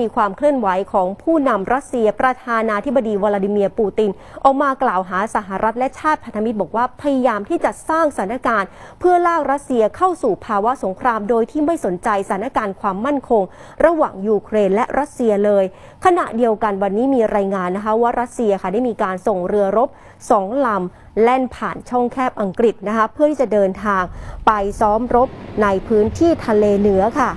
มีความเคลื่อนไหวของผู้นำรัสเซียประธานาธิบดีวลาดิเมียร์ปูติน ออกมากล่าวหาสหรัฐและชาติพันธมิตรบอกว่าพยายามที่จะสร้างสถานการณ์ เพื่อลากรัสเซียเข้าสู่ภาวะสงครามโดยที่ไม่สนใจสถานการณ์ความมั่นคง ระหว่างยูเครนและรัสเซียเลย ขณะเดียวกันวันนี้มีรายงานนะคะว่ารัสเซียค่ะได้มีการส่งเรือรบสองลำแล่นผ่านช่องแคบอังกฤษนะคะเพื่อที่จะเดินทางไปซ้อมรบในพื้นที่ทะเลเหนือค่ะ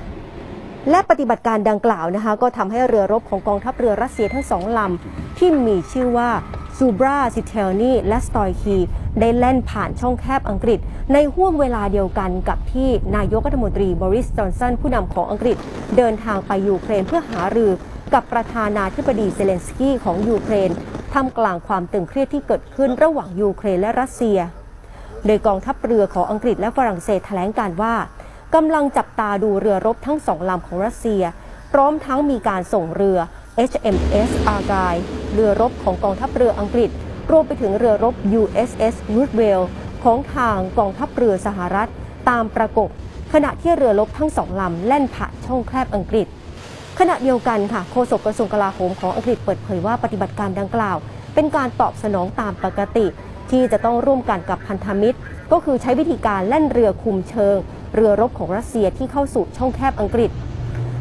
และปฏิบัติการดังกล่าวนะคะก็ทำให้เรือรบของกองทัพเรือรัสเซียทั้งสองลำที่มีชื่อว่าซูบราซิเทลนีและสตอยคีได้แล่นผ่านช่องแคบอังกฤษ ในห้วงเวลาเดียวกันกับที่นายกรัฐมนตรีบอริสจอห์นสันผู้นำของอังกฤษ เดินทางไปยูเครนเพื่อหารือกับประธานาธิบดีเซเลนสกี้ของยูเครนท่ามกลางความตึงเครียดที่เกิดขึ้นระหว่างยูเครนและรัสเซีย โดยกองทัพเรือของอังกฤษและฝรั่งเศสแถลงการว่า กำลังจับตาดูเรือรบทั้งสองลำของรัสเซีย พร้อมทั้งมีการส่งเรือ HMS Argyle เรือรบของกองทัพเรืออังกฤษ รวมไปถึงเรือรบ USS Woodwell ของทางกองทัพเรือสหรัฐ ตามประกบ ขณะที่เรือรบทั้งสองลำแล่นผ่านช่องแคบอังกฤษ ขณะเดียวกันค่ะโฆษกกระทรวงกลาโหมของอังกฤษเปิดเผยว่าปฏิบัติการดังกล่าว เป็นการตอบสนองตามปกติ ที่จะต้องร่วมกันกับพันธมิตร ก็คือใช้วิธีการแล่นเรือคุมเชิง เรือรบของรัสเซียที่เข้าสู่ช่องแคบอังกฤษ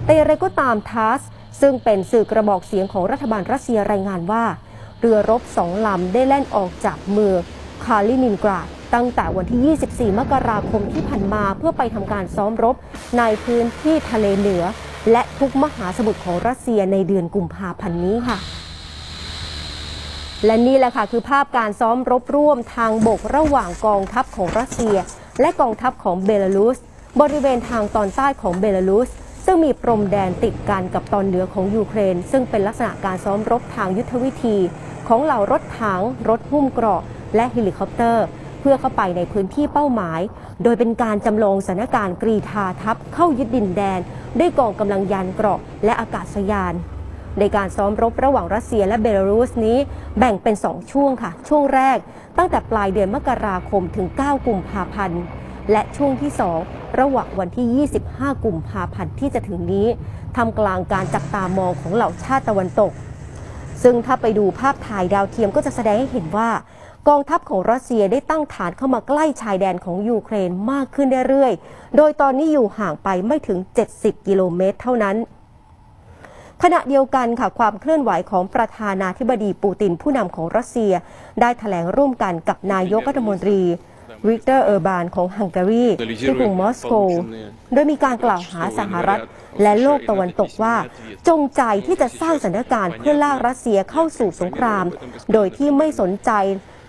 แต่อย่างไรก็ตามทัสซึ่งเป็นสื่อกระบอกเสียงของรัฐบาลรัสเซียรายงานว่า เรือรบสองลำได้แล่นออกจากเมืองคาลินินกราดตั้งแต่วันที่ 24 มกราคมที่ผ่านมาเพื่อไปทำการซ้อมรบในพื้นที่ทะเลเหนือ และทุกมหาสมุทรของรัสเซียในเดือนกุมภาพันธ์นี้ค่ะ และนี่แหละค่ะคือภาพการซ้อมรบร่วมทางบกระหว่างกองทัพของรัสเซีย และกองทัพของเบลารุส บริเวณทางตอนใต้ของเบลารุส ซึ่งมีพรมแดนติดกันกับตอนเหนือของยูเครน ซึ่งเป็นลักษณะการซ้อมรบทางยุทธวิธี ของเหล่ารถถังรถหุ้มเกราะ และเฮลิคอปเตอร์ เพื่อเข้าไปในพื้นที่เป้าหมาย โดยเป็นการจำลองสถานการณ์กรีฑาทัพเข้ายึดดินแดน ด้วยกองกำลังยานเกราะ และอากาศยาน ในการซ้อมรบระหว่างรัสเซียและเบลารุสนี้แบ่งเป็น 2 ช่วงค่ะ ช่วงแรกตั้งแต่ปลายเดือนมกราคมถึง 9 กุมภาพันธ์ และช่วงที่ 2 ระหว่างวันที่ 25 กุมภาพันธ์ที่จะถึงนี้ทำกลางการจับตามองของเหล่าชาติตะวันตก ซึ่งถ้าไปดูภาพถ่ายดาวเทียมก็จะแสดงให้เห็นว่ากองทัพของรัสเซียได้ตั้งฐานเข้ามาใกล้ชายแดนของยูเครนมากขึ้นเรื่อยๆ โดยตอนนี้อยู่ห่างไปไม่ถึง 70 กิโลเมตรเท่านั้น ขณะเดียวกันค่ะความเคลื่อนไหวของประธานาธิบดีปูตินผู้นำของรัสเซีย ได้แถลงร่วมกันกับนายกรัฐมนตรีวิกเตอร์ ออร์บานของฮังการีที่กรุงมอสโก โดยมีการกล่าวหาสหรัฐ และโลกตะวันตกว่า จงใจที่จะสร้างสถานการณ์เพื่อลากรัสเซียเข้าสู่สงคราม โดยที่ไม่สนใจ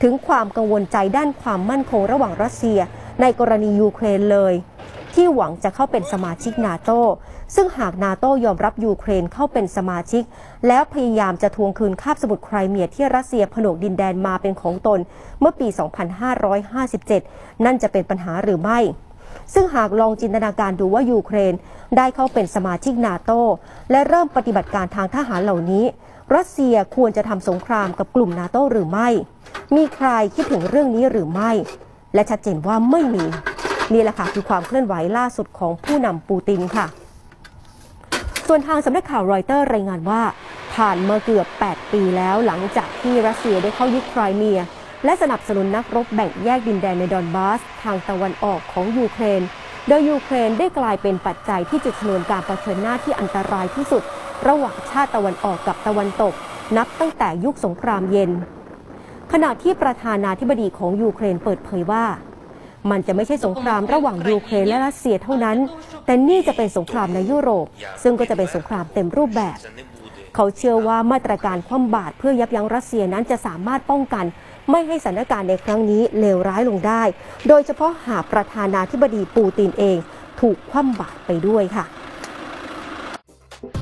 ถึงความกังวลใจด้านความมั่นคงระหว่างรัสเซีย ในกรณียูเครนเลย ที่หวังจะเข้าเป็นสมาชิกนาโตซึ่งหากนาโตยอมรับยูเครนเข้าเป็นสมาชิก แล้วพยายามจะทวงคืนคาบสมุทรไครเมียที่รัสเซียผนวกดินแดนมาเป็นของตน เมื่อปี 2557 นั่นจะเป็นปัญหาหรือไม่ซึ่งหากลองจินตนาการดูว่ายูเครนได้เข้าเป็นสมาชิกนาโตและเริ่มปฏิบัติการทางทหารเหล่านี้ รัสเซียควรจะทำสงครามกับกลุ่มนาโตหรือไม่ มีใครคิดถึงเรื่องนี้หรือไม่ และชัดเจนว่าไม่มี นี่แหละค่ะคือความเคลื่อนไหวล่าสุดของผู้นำปูตินค่ะ ส่วนทางสำนักข่าวรอยเตอร์รายงานว่า ผ่านมาเกือบ 8 ปีแล้วหลังจากที่รัสเซียได้เข้ายึดไครเมีย และสนับสนุนนักรบแบ่งแยกดินแดนในดอนบาส ทางตะวันออกของยูเครน โดยยูเครนได้กลายเป็นปัจจัยที่จุดชนวนการเผชิญหน้าที่อันตรายที่สุด ระหว่างชาติตะวันออกกับตะวันตก นับตั้งแต่ยุคสงครามเย็น ขณะที่ประธานาธิบดีของยูเครนเปิดเผยว่า มันจะไม่ใช่สงครามระหว่างยูเครนและรัสเซียเท่านั้น แต่นี่จะเป็นสงครามในยุโรป ซึ่งก็จะเป็นสงครามเต็มรูปแบบ เขาเชื่อว่ามาตรการคว่ำบาตรเพื่อยับยั้งรัสเซียนั้นจะสามารถป้องกัน ไม่ให้สถานการณ์ในครั้งนี้เลวร้ายลงได้ โดยเฉพาะหากประธานาธิบดีปูตินเอง ถูกคว่ำบาตรไปด้วยค่ะ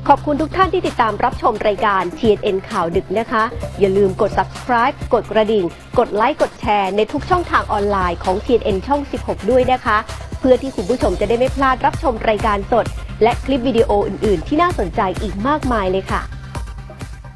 ขอบคุณทุกท่านที่ติดตามรับชมรายการ TNN ข่าวดึกนะคะ อย่าลืมกด subscribe กดกระดิ่ง กดไลค์ กดแชร์ในทุกช่องทางออนไลน์ของ TNN ช่อง 16 ด้วยนะคะ เพื่อที่คุณผู้ชมจะได้ไม่พลาดรับชมรายการสด และคลิปวิดีโออื่น ๆ ที่น่าสนใจอีกมากมายเลยค่ะ